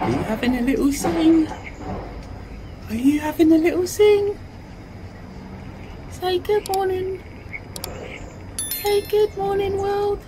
Are you having a little sing? Are you having a little sing? Say good morning. Say good morning, world.